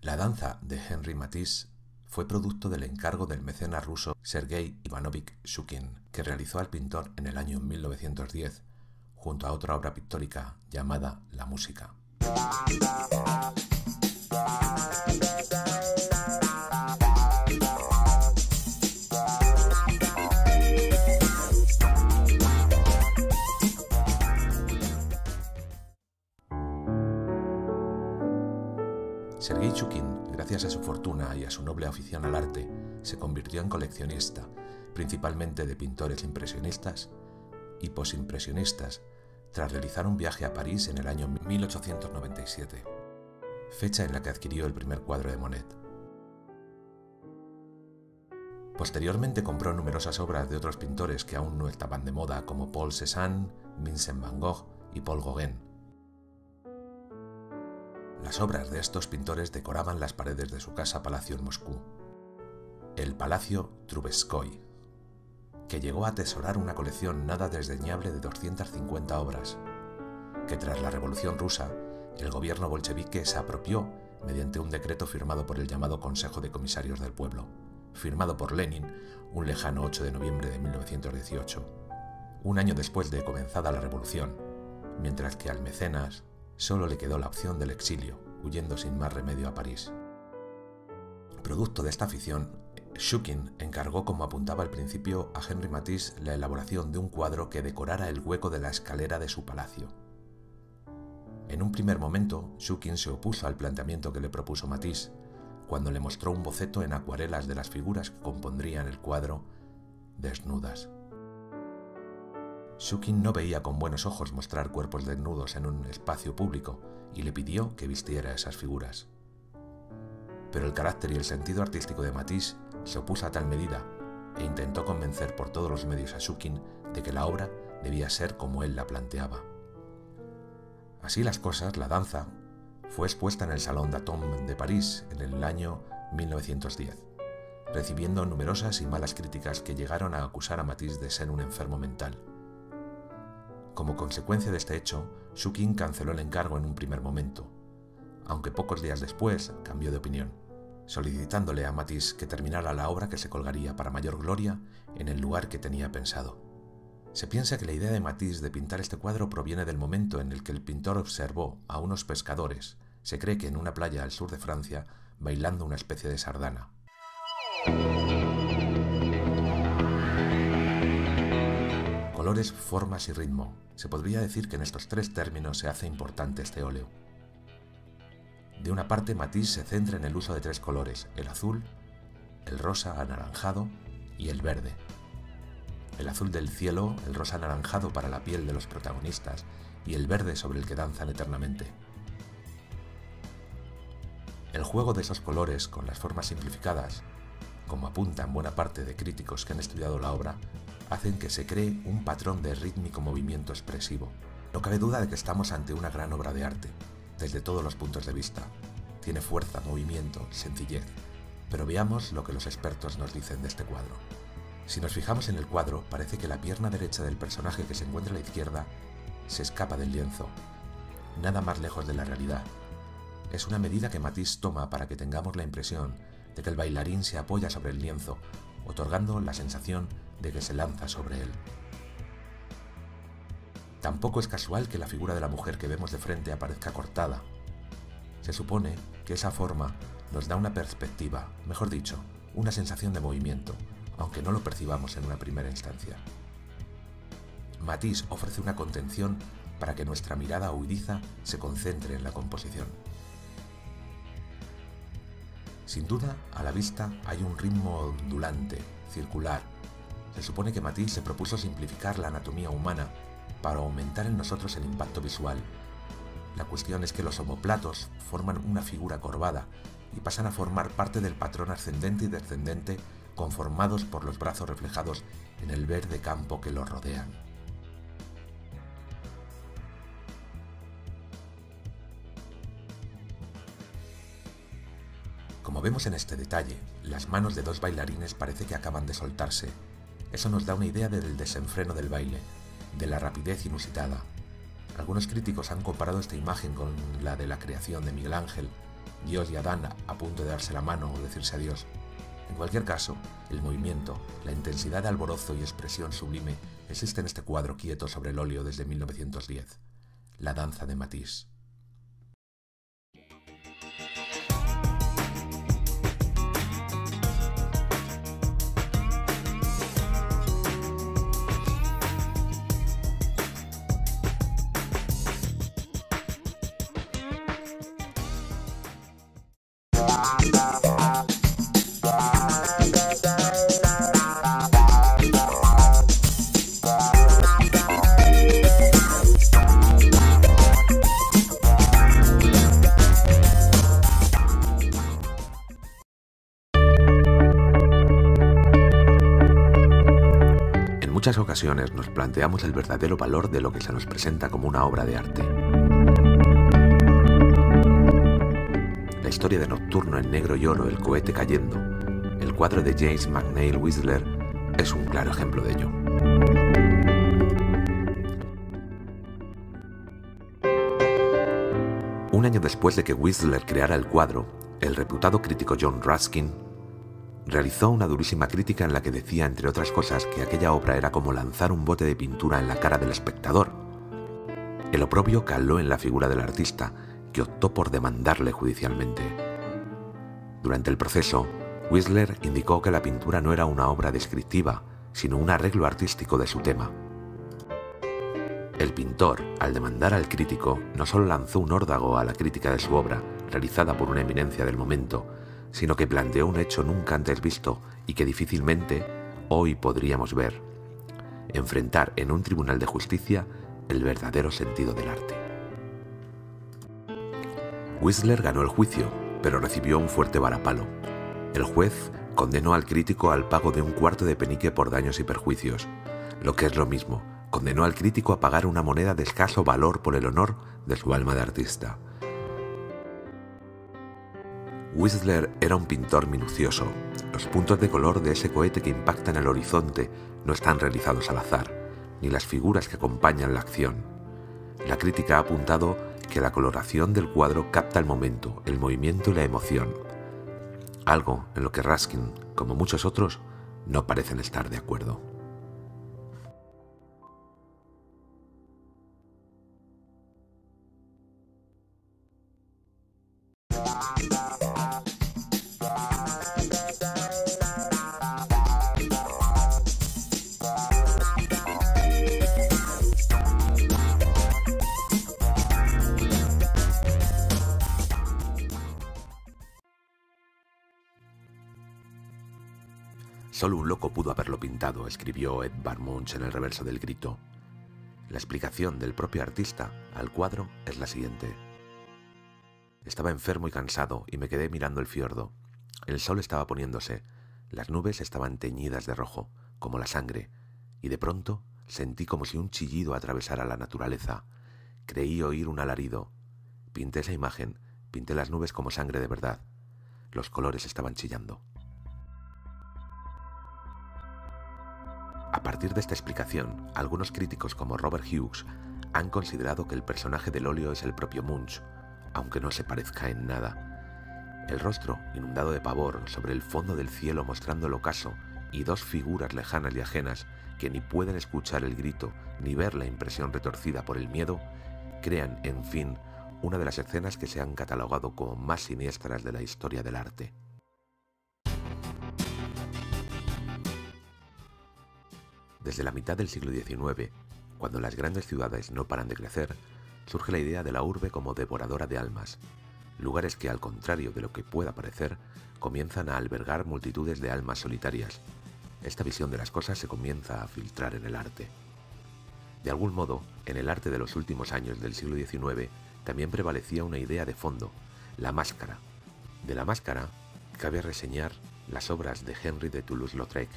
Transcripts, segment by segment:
La danza de Henry Matisse fue producto del encargo del mecenas ruso Sergei Ivanovich Shukin, que realizó al pintor en el año 1910, junto a otra obra pictórica llamada La Música. Sergei Chukin, gracias a su fortuna y a su noble afición al arte, se convirtió en coleccionista, principalmente de pintores impresionistas y posimpresionistas, tras realizar un viaje a París en el año 1897, fecha en la que adquirió el primer cuadro de Monet. Posteriormente compró numerosas obras de otros pintores que aún no estaban de moda, como Paul Cézanne, Vincent van Gogh y Paul Gauguin. Las obras de estos pintores decoraban las paredes de su casa palacio en Moscú, el Palacio Trubetskoy, que llegó a atesorar una colección nada desdeñable de 250 obras, que tras la Revolución rusa, el gobierno bolchevique se apropió mediante un decreto firmado por el llamado Consejo de Comisarios del Pueblo, firmado por Lenin un lejano 8 de noviembre de 1918, un año después de comenzada la Revolución, mientras que al mecenas solo le quedó la opción del exilio, huyendo sin más remedio a París. Producto de esta afición, Shukin encargó, como apuntaba al principio, a Henry Matisse la elaboración de un cuadro que decorara el hueco de la escalera de su palacio. En un primer momento, Shukin se opuso al planteamiento que le propuso Matisse, cuando le mostró un boceto en acuarelas de las figuras que compondrían el cuadro desnudas. Shukin no veía con buenos ojos mostrar cuerpos desnudos en un espacio público y le pidió que vistiera esas figuras. Pero el carácter y el sentido artístico de Matisse se opuso a tal medida e intentó convencer por todos los medios a Shukin de que la obra debía ser como él la planteaba. Así las cosas, la danza fue expuesta en el Salón d'Atom de París en el año 1910, recibiendo numerosas y malas críticas que llegaron a acusar a Matisse de ser un enfermo mental. Como consecuencia de este hecho, Shukin canceló el encargo en un primer momento, aunque pocos días después cambió de opinión, solicitándole a Matisse que terminara la obra que se colgaría para mayor gloria en el lugar que tenía pensado. Se piensa que la idea de Matisse de pintar este cuadro proviene del momento en el que el pintor observó a unos pescadores, se cree que en una playa al sur de Francia, bailando una especie de sardana. Colores, formas y ritmo. Se podría decir que en estos tres términos se hace importante este óleo. De una parte, Matisse se centra en el uso de tres colores, el azul, el rosa anaranjado y el verde. El azul del cielo, el rosa anaranjado para la piel de los protagonistas y el verde sobre el que danzan eternamente. El juego de esos colores con las formas simplificadas, como apuntan buena parte de críticos que han estudiado la obra, hacen que se cree un patrón de rítmico movimiento expresivo. No cabe duda de que estamos ante una gran obra de arte, desde todos los puntos de vista. Tiene fuerza, movimiento, sencillez. Pero veamos lo que los expertos nos dicen de este cuadro. Si nos fijamos en el cuadro, parece que la pierna derecha del personaje que se encuentra a la izquierda se escapa del lienzo, nada más lejos de la realidad. Es una medida que Matisse toma para que tengamos la impresión de que el bailarín se apoya sobre el lienzo, otorgando la sensación de que se lanza sobre él. Tampoco es casual que la figura de la mujer que vemos de frente aparezca cortada. Se supone que esa forma nos da una perspectiva, mejor dicho, una sensación de movimiento, aunque no lo percibamos en una primera instancia. Matisse ofrece una contención para que nuestra mirada huidiza se concentre en la composición. Sin duda, a la vista hay un ritmo ondulante, circular, se supone que Matisse se propuso simplificar la anatomía humana para aumentar en nosotros el impacto visual. La cuestión es que los homoplatos forman una figura corvada y pasan a formar parte del patrón ascendente y descendente conformados por los brazos reflejados en el verde campo que los rodean. Como vemos en este detalle, las manos de dos bailarines parece que acaban de soltarse eso nos da una idea del desenfreno del baile, de la rapidez inusitada. Algunos críticos han comparado esta imagen con la de la creación de Miguel Ángel, Dios y Adán a punto de darse la mano o decirse adiós. En cualquier caso, el movimiento, la intensidad de alborozo y expresión sublime existe en este cuadro quieto sobre el óleo desde 1910, La danza de Matisse. Muchas ocasiones nos planteamos el verdadero valor de lo que se nos presenta como una obra de arte. Historia de Nocturno en negro y oro, el cohete cayendo, el cuadro de James McNeil Whistler es un claro ejemplo de ello. Un año después de que Whistler creara el cuadro, el reputado crítico John Ruskin realizó una durísima crítica en la que decía, entre otras cosas, que aquella obra era como lanzar un bote de pintura en la cara del espectador. El oprobio caló en la figura del artista, que optó por demandarle judicialmente. Durante el proceso, Whistler indicó que la pintura no era una obra descriptiva, sino un arreglo artístico de su tema. El pintor, al demandar al crítico, no solo lanzó un órdago a la crítica de su obra, realizada por una eminencia del momento, sino que planteó un hecho nunca antes visto y que difícilmente hoy podríamos ver. Enfrentar en un tribunal de justicia el verdadero sentido del arte. Whistler ganó el juicio, pero recibió un fuerte varapalo. El juez condenó al crítico al pago de un cuarto de penique por daños y perjuicios. Lo que es lo mismo, condenó al crítico a pagar una moneda de escaso valor por el honor de su alma de artista. Whistler era un pintor minucioso. Los puntos de color de ese cohete que impacta en el horizonte no están realizados al azar, ni las figuras que acompañan la acción. La crítica ha apuntado que la coloración del cuadro capta el momento, el movimiento y la emoción, algo en lo que Raskin, como muchos otros, no parecen estar de acuerdo. Solo un loco pudo haberlo pintado, escribió Edvard Munch en el reverso del grito. La explicación del propio artista al cuadro es la siguiente. Estaba enfermo y cansado y me quedé mirando el fiordo. El sol estaba poniéndose, las nubes estaban teñidas de rojo, como la sangre, y de pronto sentí como si un chillido atravesara la naturaleza. Creí oír un alarido. Pinté esa imagen, pinté las nubes como sangre de verdad. Los colores estaban chillando. A partir de esta explicación, algunos críticos como Robert Hughes han considerado que el personaje del óleo es el propio Munch, aunque no se parezca en nada. El rostro, inundado de pavor, sobre el fondo del cielo mostrando el ocaso, y dos figuras lejanas y ajenas que ni pueden escuchar el grito ni ver la impresión retorcida por el miedo, crean, en fin, una de las escenas que se han catalogado como más siniestras de la historia del arte. Desde la mitad del siglo XIX, cuando las grandes ciudades no paran de crecer, surge la idea de la urbe como devoradora de almas, lugares que, al contrario de lo que pueda parecer, comienzan a albergar multitudes de almas solitarias. Esta visión de las cosas se comienza a filtrar en el arte. De algún modo, en el arte de los últimos años del siglo XIX también prevalecía una idea de fondo, la máscara. De la máscara cabe reseñar las obras de Henry de Toulouse-Lautrec,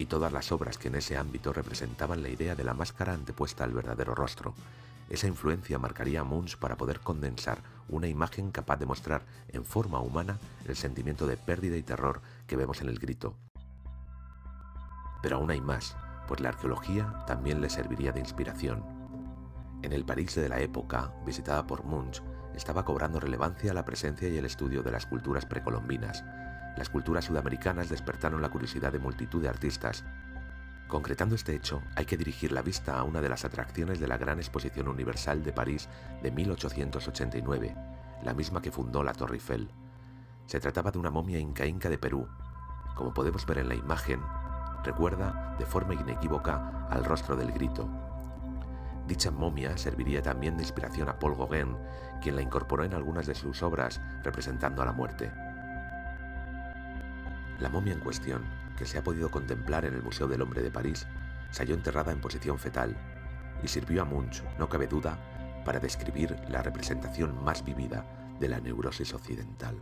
y todas las obras que en ese ámbito representaban la idea de la máscara antepuesta al verdadero rostro. Esa influencia marcaría a Munch para poder condensar una imagen capaz de mostrar en forma humana el sentimiento de pérdida y terror que vemos en el grito. Pero aún hay más, pues la arqueología también le serviría de inspiración. En el París de la época, visitada por Munch, estaba cobrando relevancia la presencia y el estudio de las culturas precolombinas. Las culturas sudamericanas despertaron la curiosidad de multitud de artistas. Concretando este hecho, hay que dirigir la vista a una de las atracciones de la Gran Exposición Universal de París de 1889, la misma que fundó la Torre Eiffel. Se trataba de una momia inca-inca de Perú. Como podemos ver en la imagen, recuerda de forma inequívoca al rostro del grito. Dicha momia serviría también de inspiración a Paul Gauguin, quien la incorporó en algunas de sus obras representando a la muerte. La momia en cuestión, que se ha podido contemplar en el Museo del Hombre de París, se halló enterrada en posición fetal y sirvió a Munch, no cabe duda, para describir la representación más vivida de la neurosis occidental.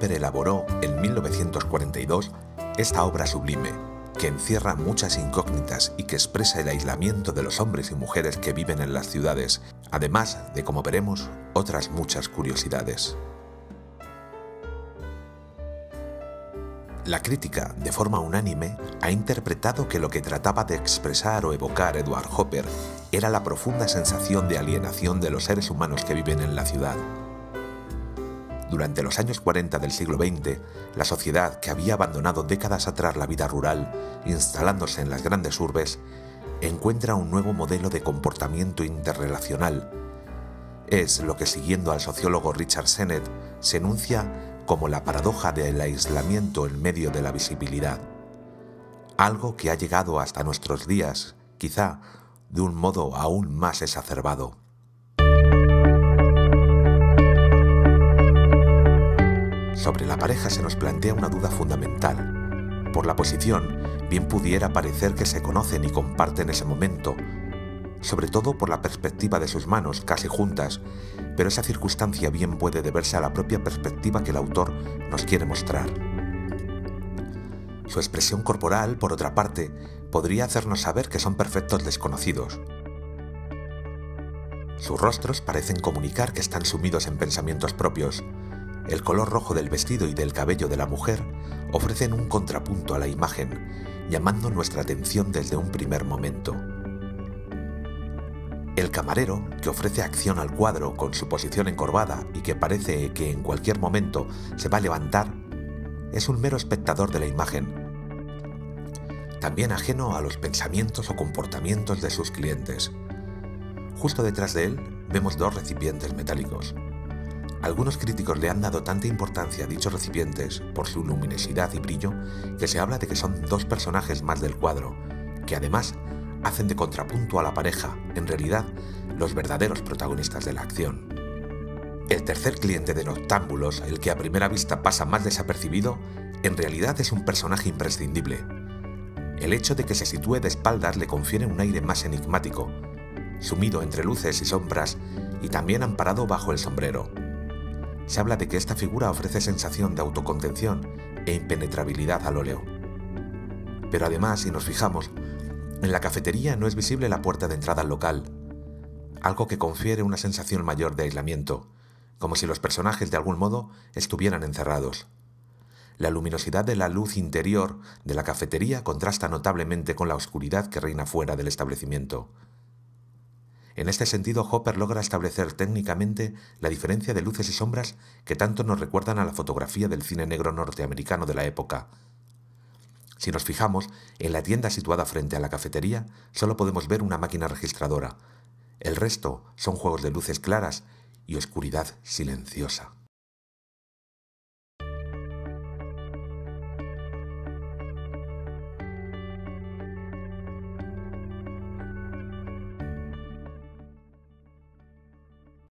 Hopper elaboró en 1942 esta obra sublime, que encierra muchas incógnitas y que expresa el aislamiento de los hombres y mujeres que viven en las ciudades, además de, como veremos, otras muchas curiosidades. La crítica, de forma unánime, ha interpretado que lo que trataba de expresar o evocar Edward Hopper era la profunda sensación de alienación de los seres humanos que viven en la ciudad, durante los años 40 del siglo XX, la sociedad que había abandonado décadas atrás la vida rural, instalándose en las grandes urbes, encuentra un nuevo modelo de comportamiento interrelacional. Es lo que, siguiendo al sociólogo Richard Sennett, se enuncia como la paradoja del aislamiento en medio de la visibilidad. Algo que ha llegado hasta nuestros días, quizá de un modo aún más exacerbado. Sobre la pareja se nos plantea una duda fundamental. Por la posición, bien pudiera parecer que se conocen y comparten ese momento, sobre todo por la perspectiva de sus manos casi juntas, pero esa circunstancia bien puede deberse a la propia perspectiva que el autor nos quiere mostrar. Su expresión corporal, por otra parte, podría hacernos saber que son perfectos desconocidos. Sus rostros parecen comunicar que están sumidos en pensamientos propios, el color rojo del vestido y del cabello de la mujer ofrecen un contrapunto a la imagen, llamando nuestra atención desde un primer momento. El camarero, que ofrece acción al cuadro con su posición encorvada y que parece que en cualquier momento se va a levantar, es un mero espectador de la imagen, también ajeno a los pensamientos o comportamientos de sus clientes. Justo detrás de él vemos dos recipientes metálicos. Algunos críticos le han dado tanta importancia a dichos recipientes por su luminosidad y brillo que se habla de que son dos personajes más del cuadro, que además hacen de contrapunto a la pareja, en realidad los verdaderos protagonistas de la acción. El tercer cliente de Noctámbulos, el que a primera vista pasa más desapercibido, en realidad es un personaje imprescindible. El hecho de que se sitúe de espaldas le confiere un aire más enigmático, sumido entre luces y sombras y también amparado bajo el sombrero se habla de que esta figura ofrece sensación de autocontención e impenetrabilidad al óleo. Pero además, si nos fijamos, en la cafetería no es visible la puerta de entrada al local, algo que confiere una sensación mayor de aislamiento, como si los personajes de algún modo estuvieran encerrados. La luminosidad de la luz interior de la cafetería contrasta notablemente con la oscuridad que reina fuera del establecimiento. En este sentido, Hopper logra establecer técnicamente la diferencia de luces y sombras que tanto nos recuerdan a la fotografía del cine negro norteamericano de la época. Si nos fijamos, en la tienda situada frente a la cafetería solo podemos ver una máquina registradora. El resto son juegos de luces claras y oscuridad silenciosa.